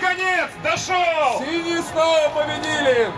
наконец дошел! Синие снова победили!